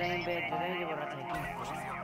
in bed today, you were taking